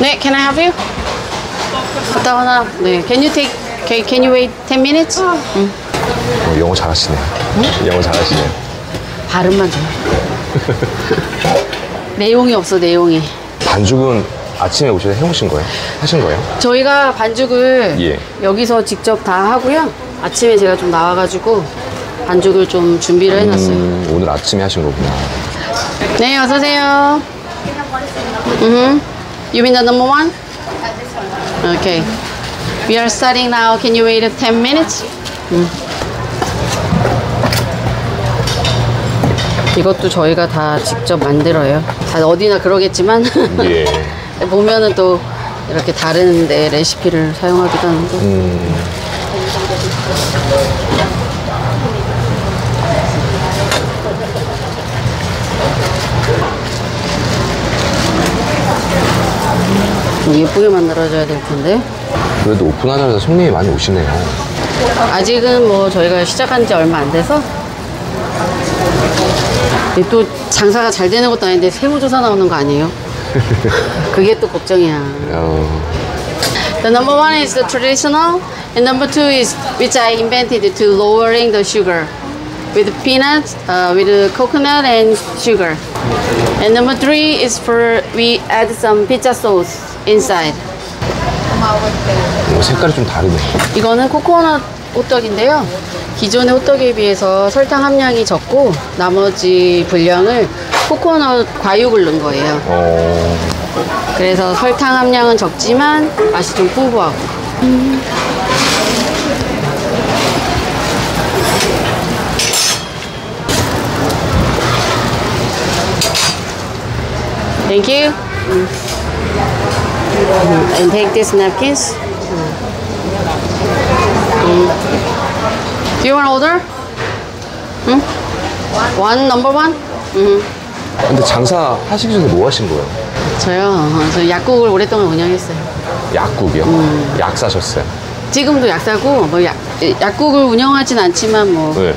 네, can I help you? 갔다 오나? 네, can you take, can, can you wait 10 minutes? 응. 어, 영어 잘하시네. 영어 잘하시네. 발음만 좀. 내용이 없어, 내용이. 반죽은 아침에 오셔서 해오신 거예요? 하신 거예요? 저희가 반죽을 예. 여기서 직접 다 하고요. 아침에 제가 좀 나와가지고 반죽을 좀 준비를 해놨어요. 음, 오늘 아침에 하신 거구나. 네, 어서 오세요. 음, you mean the number one? Okay. We are starting now. Can you wait 10 minutes? 음. 이것도 저희가 다 직접 만들어요. 다 어디나 그러겠지만 예. 보면은 또 이렇게 다른 데 레시피를 사용하기도 하는데 음, 좀 예쁘게 만들어줘야 될 텐데 그래도 오픈하자마자 손님이 많이 오시네요. 아직은 뭐 저희가 시작한 지 얼마 안 돼서 또 장사가 잘 되는 것도 아닌데 세무조사 나오는 거 아니에요? 그게 또 걱정이야. 어, The number one is the traditional, and number two is which I invented to lowering the sugar with peanuts, uh, with coconut and sugar. And number three is for we add some pizza sauce inside. 어, 색깔이 좀 다르네. 이거는 코코넛 호떡인데요. 기존의 호떡에 비해서 설탕 함량이 적고 나머지 분량을 코코넛 과육을 넣은 거예요. 어, 그래서 설탕 함량은 적지만 맛이 좀 풍부하고. Thank you. Mm. Mm, And take these napkins. Mm. Do you want to order? Hmm? One number one? 음. 근데 장사 하시기 전에 뭐 하신 거예요? 저요. 어, 저 약국을 오랫동안 운영했어요. 약국이요? 음. 약 사셨어요? 지금도 약 사고 뭐 약, 약국을 운영하진 않지만 뭐 네.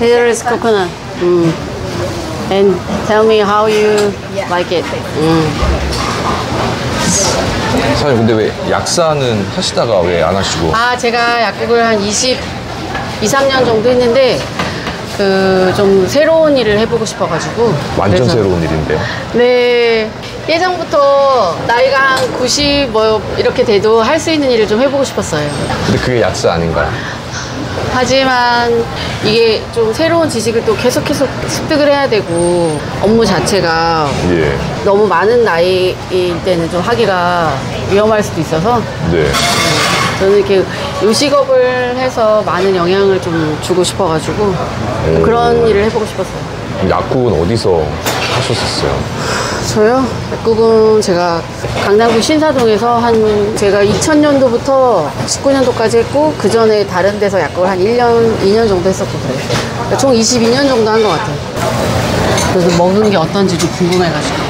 Here is coconut. 음. And tell me how you like it. 음. 사장님, 근데 왜 약사는 하시다가 왜 안 하시고? 아 제가 약국을 한 20, 2, 3년 정도 했는데 그 좀 새로운 일을 해보고 싶어가지고 완전 그래서- 새로운 일인데요. 네. 예전부터 나이가 한 90 뭐 이렇게 돼도 할 수 있는 일을 좀 해보고 싶었어요. 근데 그게 약사 아닌가요? 하지만 이게 좀 새로운 지식을 또 계속 계속 습득을 해야 되고 업무 자체가 예. 너무 많은 나이일 때는 좀 하기가 위험할 수도 있어서 네. 저는 이렇게 요식업을 해서 많은 영향을 좀 주고 싶어가지고 그런 일을 해보고 싶었어요. 약국은 어디서 하셨었어요? 저요? 약국은 제가 강남구 신사동에서 한 제가 2000년도부터 19년도까지 했고 그 전에 다른 데서 약국을 한 1년, 2년 정도 했었거든요. 그러니까 총 22년 정도 한 것 같아요. 그래서 먹은 게 어떤지 좀 궁금해가지고.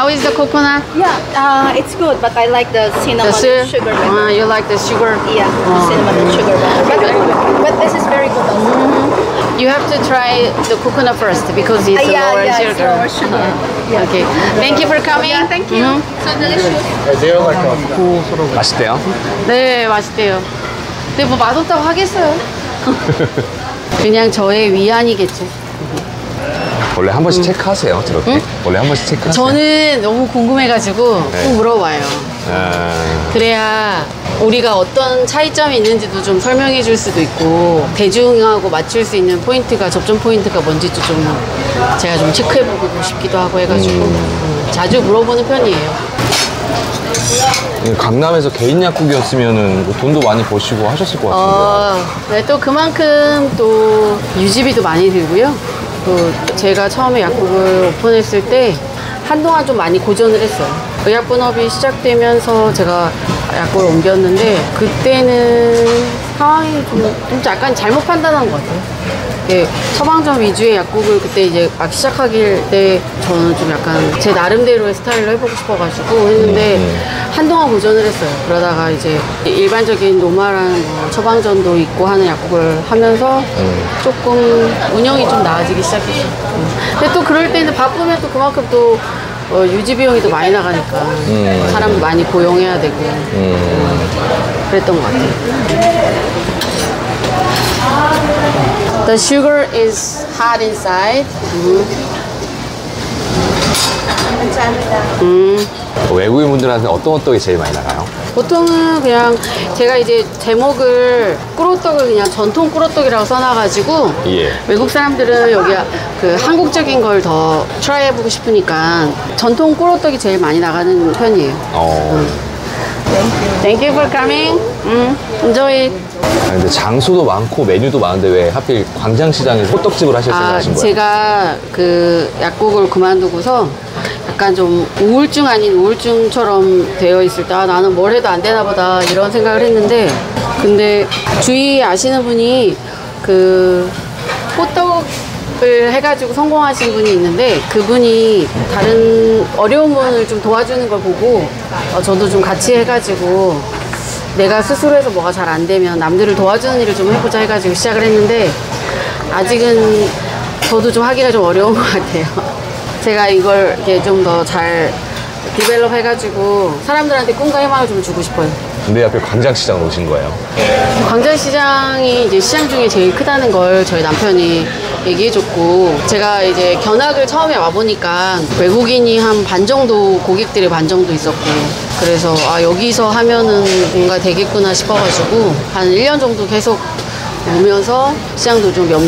How is the coconut? Yeah, uh, it's good, but I like the cinnamon The su- sugar Ah, better. you like the sugar? Yeah, the Oh. cinnamon and sugar better. But, but this is very good also. You have to try the coconut first because it's Uh, yeah, lower yeah, sugar. it's lower sugar. Yeah. Okay. Thank you for coming. Yeah, thank you. Mhm. So delicious. 맛있대요? 네, 맛있대요. 근데 뭐 맛없다고 하겠어요. 그냥 저의 위안이겠죠. 원래 한 번씩 체크하세요, 저렇게? 원래 한 번씩 체크하세요? 저는 너무 궁금해가지고 네. 꼭 물어봐요. 아, 그래야 우리가 어떤 차이점이 있는지도 좀 설명해 줄 수도 있고 대중하고 맞출 수 있는 포인트가 접점 포인트가 뭔지도 좀 제가 좀 체크해 보고 싶기도 하고 해가지고 음, 자주 물어보는 편이에요. 강남에서 개인 약국이었으면 뭐 돈도 많이 버시고 하셨을 것 같은데. 어, 네, 또 그만큼 또 유지비도 많이 들고요. 또 제가 처음에 약국을 오픈했을 때 한동안 좀 많이 고전을 했어요. 의약 분업이 시작되면서 제가 약국을 옮겼는데 그때는 상황이 좀, 좀 약간 잘못 판단한 것 같아요. 예, 처방전 위주의 약국을 그때 이제 막 시작할 때 저는 좀 약간 제 나름대로의 스타일로 해보고 싶어가지고 했는데 한동안 도전을 했어요. 그러다가 이제 일반적인 normal한 뭐 처방전도 있고 하는 약국을 하면서 조금 운영이 좀 나아지기 시작했어요. 음. 근데 또 그럴 때는 바쁘면 또 그만큼 또 어, 유지 비용이 더 많이 나가니까 사람도 많이 고용해야 되고 음, 그랬던 것 같아요. The sugar is hot inside. 외국인 분들한테 어떤 호떡이 제일 많이 나가요? 보통은 그냥 제가 이제 제목을 꿀호떡을 그냥 전통 꿀호떡이라고 써놔가지고 예. 외국 사람들은 여기 그 한국적인 걸 더 try 해보고 싶으니까 전통 꾸로떡이 제일 많이 나가는 편이에요. 어. Thank you for coming. 음, enjoy. it. 아니, 근데 장소도 많고 메뉴도 많은데 왜 하필 광장시장에서 호떡집을 하실 아, 생각하신 거예요? 제가 그 약국을 그만두고서 약간 좀 우울증 아닌 우울증처럼 되어 있을 때 아, 나는 뭘 해도 안 되나 보다 이런 생각을 했는데 근데 주위에 아시는 분이 그 호떡 을 해가지고 성공하신 분이 있는데 그분이 다른 어려운 분을 좀 도와주는 걸 보고 어, 저도 좀 같이 해가지고 내가 스스로 해서 뭐가 잘 안 되면 남들을 도와주는 일을 좀 해보자 해가지고 시작을 했는데 아직은 저도 좀 하기가 좀 어려운 것 같아요. 제가 이걸 이렇게 좀 더 잘 디벨롭 해가지고 사람들한테 꿈과 희망을 좀 주고 싶어요. 근데 하필 광장시장 오신 거예요? 광장시장이 이제 시장 중에 제일 크다는 걸 저희 남편이 얘기해줬고 제가 이제 견학을 처음에 와보니까 외국인이 한 반 정도 고객들의 반 정도 있었고 그래서 아 여기서 하면은 뭔가 되겠구나 싶어가지고 한 1년 정도 계속 오면서 시장도 좀 연,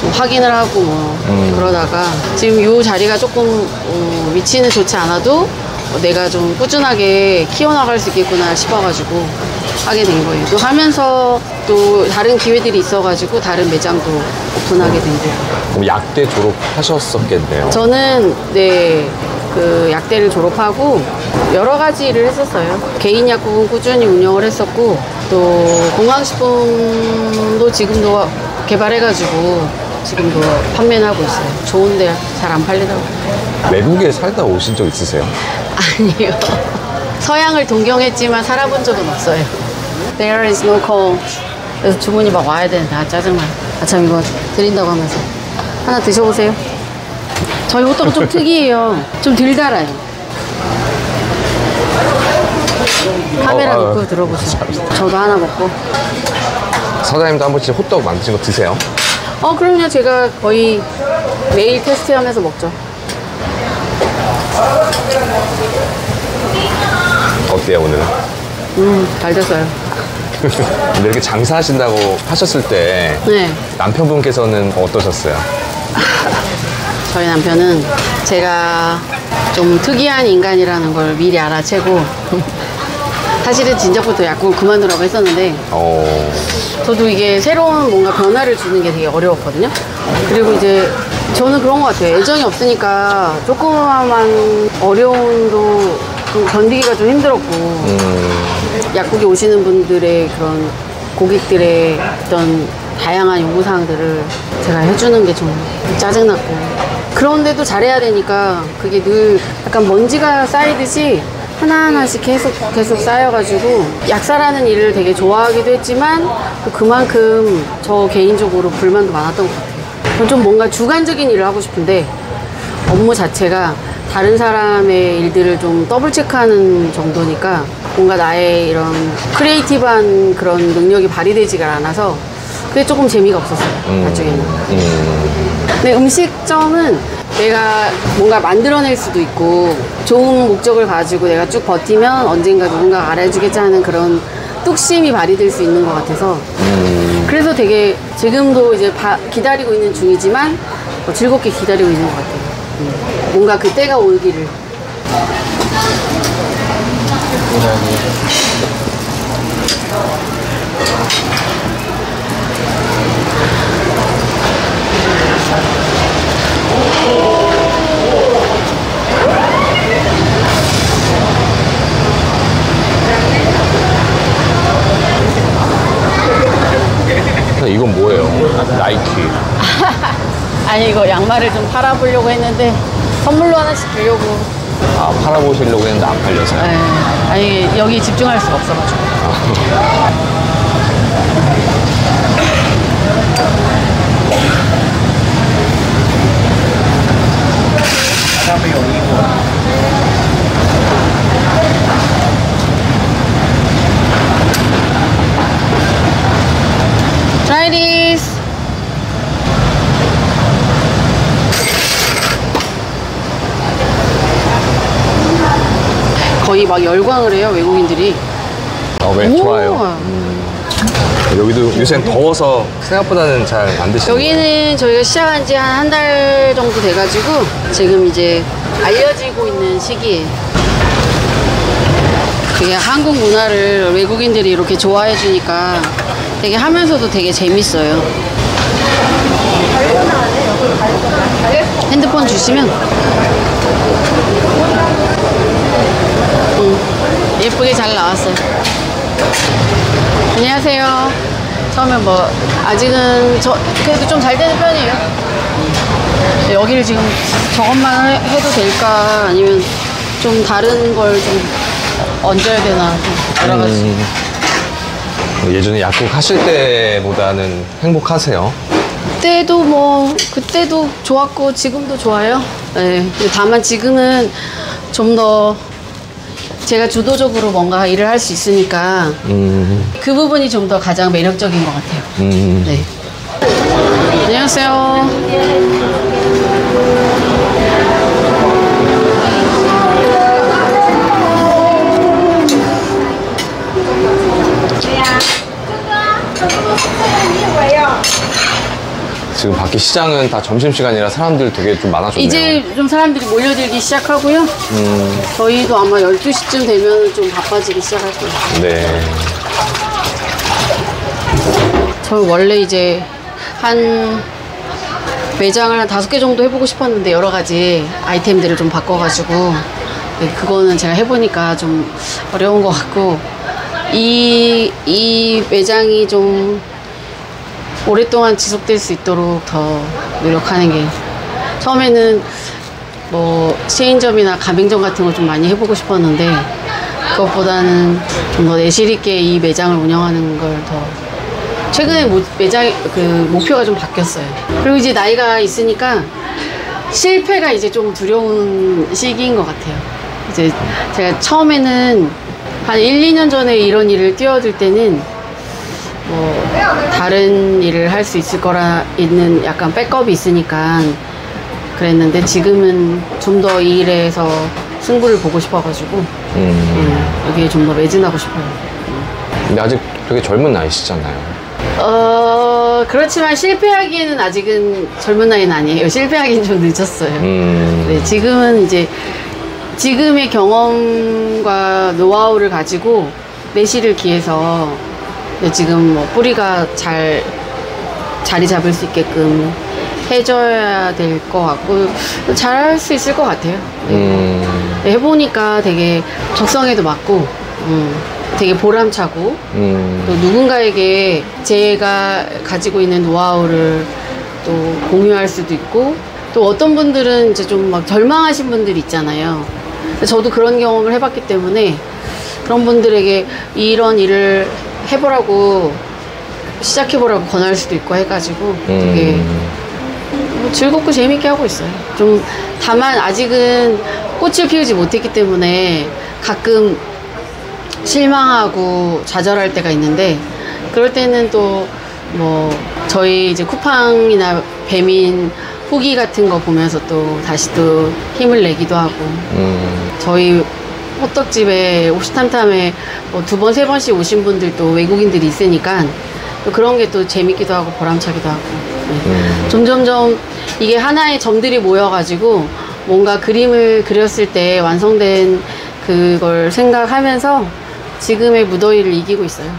좀 확인을 하고 뭐 그러다가 지금 이 자리가 조금 어, 위치는 좋지 않아도 어, 내가 좀 꾸준하게 키워나갈 수 있겠구나 싶어가지고 하게 된 거예요. 또 하면서 또 다른 기회들이 있어가지고 다른 매장도 오픈하게 된 거예요. 그럼 약대 졸업하셨었겠네요. 저는 네. 그 약대를 졸업하고 여러 가지 일을 했었어요. 개인 약국은 꾸준히 운영을 했었고 또 건강식품도 지금도 개발해가지고 지금도 판매는 하고 있어요. 좋은데 잘 안 팔리더라고요. 외국에 살다 오신 적 있으세요? 아니요. 서양을 동경했지만 살아본 적은 없어요. There is no call. 그래서 주문이 막 와야 되는데 아 짜증나. 아참 이거 드린다고 하면서 하나 드셔보세요. 저희 호떡은 좀 특이해요. 좀덜 달아요. 카메라 어, 아, 놓고 들어보세요. 저도 하나 먹고. 사장님도 한 번씩 호떡 만드신 거 드세요? 어 그럼요. 제가 거의 매일 테스트하면서 먹죠. 어때요 오늘은? 음, 잘 됐어요. 근데 이렇게 장사하신다고 하셨을 때 네. 남편분께서는 어떠셨어요? 저희 남편은 제가 좀 특이한 인간이라는 걸 미리 알아채고 사실은 진작부터 약국을 그만두라고 했었는데 어, 저도 이게 새로운 뭔가 변화를 주는 게 되게 어려웠거든요. 그리고 이제 저는 그런 것 같아요. 애정이 없으니까 조그마한 어려움도 좀 견디기가 좀 힘들었고 약국에 오시는 분들의 그런 고객들의 어떤 다양한 요구사항들을 제가 해주는 게 좀 짜증났고 그런데도 잘해야 되니까 그게 늘 약간 먼지가 쌓이듯이 하나하나씩 계속 계속 쌓여가지고 약사라는 일을 되게 좋아하기도 했지만 또 그만큼 저 개인적으로 불만도 많았던 것 같아요. 저는 좀 뭔가 주관적인 일을 하고 싶은데 업무 자체가 다른 사람의 일들을 좀 double check하는 정도니까 뭔가 나의 이런 creative한 그런 능력이 발휘되지가 않아서 그게 조금 재미가 없었어요 나중에는 근데 음식점은 내가 뭔가 만들어낼 수도 있고 좋은 목적을 가지고 내가 쭉 버티면 언젠가 누군가 알아주겠지 하는 그런 뚝심이 발휘될 수 있는 것 같아서 그래서 되게 지금도 이제 바- 기다리고 있는 중이지만 어, 즐겁게 기다리고 있는 것 같아요. 음. 뭔가 그 때가 오기를. 이건 뭐예요? 나이키. 아니 이거 양말을 좀 팔아보려고 했는데 선물로 하나씩 주려고 아, 팔아보시려고 했는데 안 팔려서요. 네. 아니 여기 집중할 수가 없어가지고 거의 막 열광을 해요 외국인들이. 어, 왜? 오. 좋아요. 여기도 요새는 더워서 생각보다는 잘 안 드시는. 여기는 저희가 시작한 지 한 한 달 정도 돼가지고 지금 이제 알려지고 있는 시기에 되게 한국 문화를 외국인들이 이렇게 좋아해 주니까 되게 하면서도 되게 재밌어요. 핸드폰 주시면 음, 예쁘게 잘 나왔어요. 안녕하세요. 처음에 뭐 아직은 저 그래도 좀 잘 되는 편이에요. 여기를 지금 저것만 해- 해도 될까 아니면 좀 다른 걸 좀 얹어야 되나 좀 여러 가지. 음, 예전에 약국 하실 때보다는 행복하세요. 그때도 뭐 그때도 좋았고 지금도 좋아요. 네. 다만 지금은 좀더 제가 주도적으로 뭔가 일을 할 수 있으니까 음, 그 부분이 좀 더 가장 매력적인 것 같아요. 음. 네. 안녕하세요. 지금 밖에 시장은 다 점심시간이라 사람들 되게 좀 많아졌네요. 이제 좀 사람들이 몰려들기 시작하고요. 음, 저희도 아마 12시쯤 되면 좀 바빠지기 시작할 거예요. 네. 저 원래 이제 한 매장을 한 다섯 개 정도 해보고 싶었는데 여러 가지 아이템들을 좀 바꿔가지고 네, 그거는 제가 해보니까 좀 어려운 것 같고 이, 이 매장이 좀 오랫동안 지속될 수 있도록 더 노력하는 게 처음에는 뭐 체인점이나 가맹점 같은 거좀 많이 해보고 싶었는데 그것보다는 좀 더 내실 있게 이 매장을 운영하는 걸 더 최근에 모- 매장 그 목표가 좀 바뀌었어요. 그리고 이제 나이가 있으니까 실패가 이제 좀 두려운 시기인 것 같아요. 이제 제가 처음에는 한 1, 2년 전에 이런 일을 뛰어들 때는 뭐 다른 일을 할 수 있을 거라 있는 약간 백업이 있으니까 그랬는데 지금은 좀 더 이 일에서 승부를 보고 싶어가지고 음. 음, 여기에 좀 더 매진하고 싶어요. 근데 아직 되게 젊은 나이시잖아요. 어 그렇지만 실패하기에는 아직은 젊은 나이는 아니에요. 실패하기는 좀 늦었어요. 음, 네, 지금은 이제 지금의 경험과 노하우를 가지고 내실을 기해서 네, 지금 뭐 뿌리가 잘 자리 잡을 수 있게끔 해줘야 될 것 같고 잘할 수 있을 것 같아요. 네. 음, 네, 해보니까 되게 적성에도 맞고 음, 되게 보람차고 음, 또 누군가에게 제가 가지고 있는 노하우를 또 공유할 수도 있고 또 어떤 분들은 이제 좀 막 절망하신 분들이 있잖아요. 저도 그런 경험을 해봤기 때문에 그런 분들에게 이런 일을 해보라고 시작해보라고 권할 수도 있고 해가지고 되게 음, 뭐 즐겁고 재밌게 하고 있어요. 좀 다만 아직은 꽃을 피우지 못했기 때문에 가끔 실망하고 좌절할 때가 있는데 그럴 때는 또 뭐 저희 이제 쿠팡이나 배민 후기 같은 거 보면서 또 다시 또 힘을 내기도 하고 음, 저희 호떡집에 호시탐탐에 뭐 두 번, 세 번씩 오신 분들도 외국인들이 있으니까 또 그런 게 또 재밌기도 하고 보람차기도 하고 네. 음. 점점점 이게 하나의 점들이 모여가지고 뭔가 그림을 그렸을 때 완성된 그걸 생각하면서 지금의 무더위를 이기고 있어요.